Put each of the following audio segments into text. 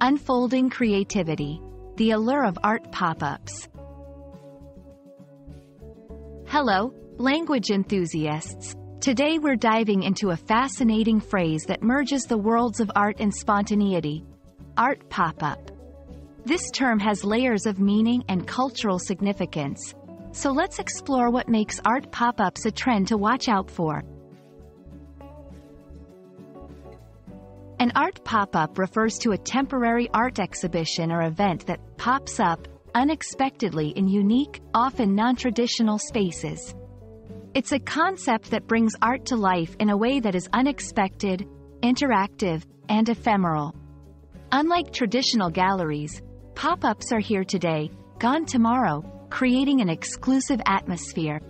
Unfolding creativity. The allure of art pop-ups. Hello, language enthusiasts. Today we're diving into a fascinating phrase that merges the worlds of art and spontaneity. Art pop-up. This term has layers of meaning and cultural significance. So let's explore what makes art pop-ups a trend to watch out for. An art pop-up refers to a temporary art exhibition or event that pops up unexpectedly in unique, often non-traditional spaces. It's a concept that brings art to life in a way that is unexpected, interactive, and ephemeral. Unlike traditional galleries, pop-ups are here today, gone tomorrow, creating an exclusive atmosphere.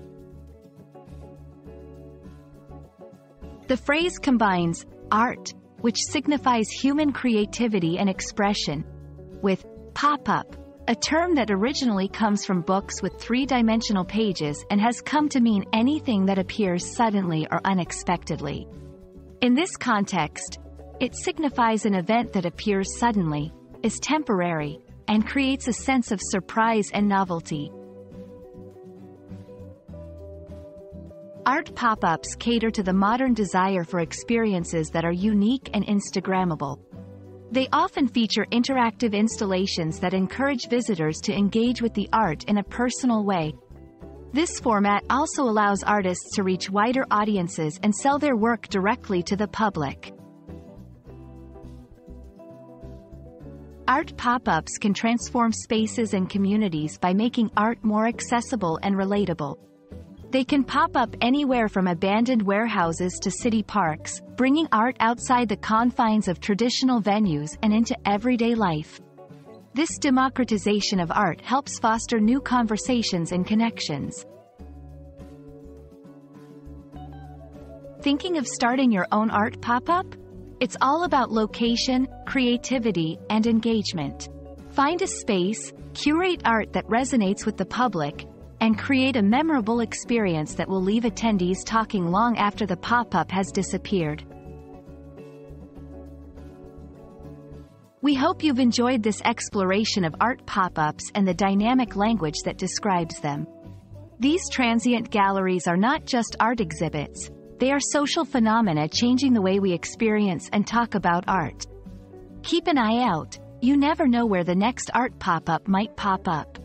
The phrase combines art, which signifies human creativity and expression, with pop-up, a term that originally comes from books with three-dimensional pages and has come to mean anything that appears suddenly or unexpectedly. In this context, it signifies an event that appears suddenly, is temporary, and creates a sense of surprise and novelty. Art pop-ups cater to the modern desire for experiences that are unique and Instagrammable. They often feature interactive installations that encourage visitors to engage with the art in a personal way. This format also allows artists to reach wider audiences and sell their work directly to the public. Art pop-ups can transform spaces and communities by making art more accessible and relatable. They can pop up anywhere from abandoned warehouses to city parks, bringing art outside the confines of traditional venues and into everyday life. This democratization of art helps foster new conversations and connections. Thinking of starting your own art pop-up? It's all about location, creativity, and engagement. Find a space, curate art that resonates with the public, and create a memorable experience that will leave attendees talking long after the pop-up has disappeared. We hope you've enjoyed this exploration of art pop-ups and the dynamic language that describes them. These transient galleries are not just art exhibits, they are social phenomena changing the way we experience and talk about art. Keep an eye out, you never know where the next art pop-up might pop up.